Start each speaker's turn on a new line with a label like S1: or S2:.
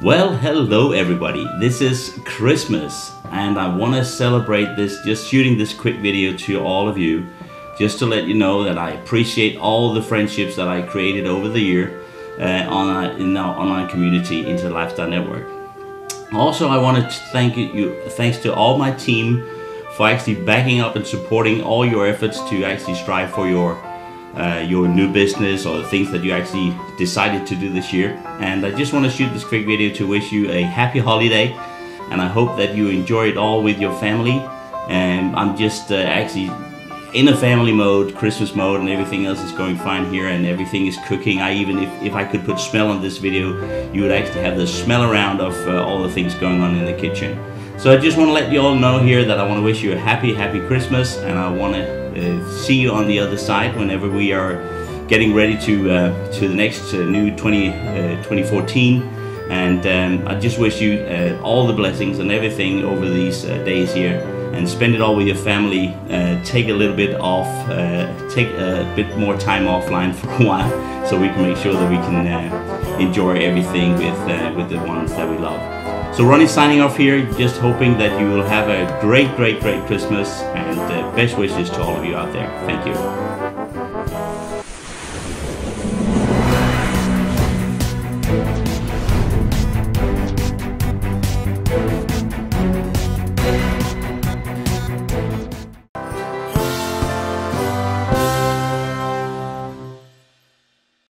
S1: Well, hello everybody. This is Christmas and I want to celebrate this just shooting this quick video to all of you just to let you know that I appreciate all the friendships that I created over the year uh, on in our online community Internet Lifestyle Network. Also, I want to thank you thanks to all my team for actually backing up and supporting all your efforts to actually strive for your uh, your new business or the things that you actually decided to do this year. And I just want to shoot this quick video to wish you a happy holiday and I hope that you enjoy it all with your family. And I'm just uh, actually in a family mode, Christmas mode, and everything else is going fine here, and everything is cooking. I even, if, if I could put smell on this video, you would actually have the smell around of uh, all the things going on in the kitchen. So I just want to let you all know here that I want to wish you a happy, happy Christmas, and I want to uh, see you on the other side whenever we are getting ready to uh, to the next uh, new 20, 2014 and um, I just wish you uh, all the blessings and everything over these uh, days here. And spend it all with your family. Uh, take a little bit off take a bit more time offline for a while so we can make sure that we can enjoy everything with with the ones that we love so Ronnie signing off here, just hoping that you will have a great, great, great Christmas and uh, best wishes to all of you out there. Thank you.